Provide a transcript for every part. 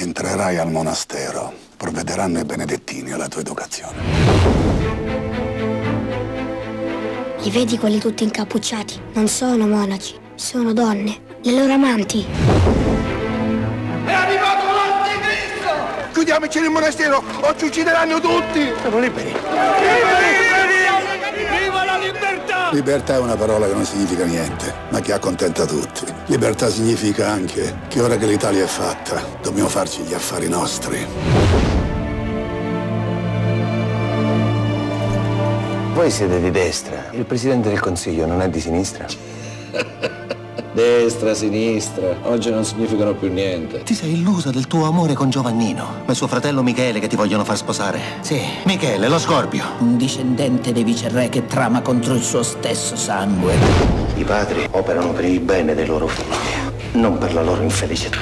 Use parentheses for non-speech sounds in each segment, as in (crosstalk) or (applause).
Entrerai al monastero. Provvederanno i benedettini alla tua educazione. Li vedi quelli tutti incappucciati? Non sono monaci, sono donne, le loro amanti. È arrivato l'anticristo! Chiudiamoci nel monastero o ci uccideranno tutti! Siamo liberi! La libertà! È una parola che non significa niente, ma che accontenta tutti. Libertà significa anche che ora che l'Italia è fatta, dobbiamo farci gli affari nostri. Voi siete di destra, il Presidente del Consiglio non è di sinistra? (laughs) Destra, sinistra, oggi non significano più niente. Ti sei illusa del tuo amore con Giovannino e suo fratello Michele che ti vogliono far sposare. Sì, Michele, lo Scorpio. Un discendente dei viceré che trama contro il suo stesso sangue. I padri operano per il bene dei loro figli, non per la loro infelicità.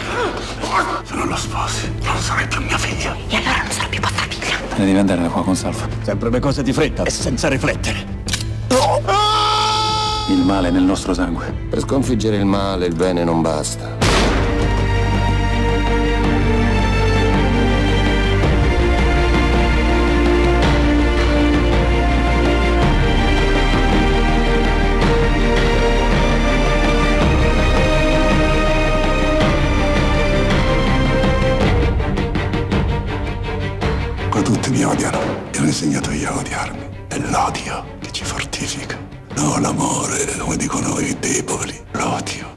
Se non lo sposi, non sarai più mia figlia. E allora non sarà più vostra figlia. Te ne devi andare da qua con Salvo. Sempre le cose di fretta e senza riflettere. Il male nel nostro sangue. Per sconfiggere il male il bene non basta. Qua tutti mi odiano e ho insegnato io a odiarmi. È l'odio che ci fortifica. No, l'amore, come dicono i deboli. L'odio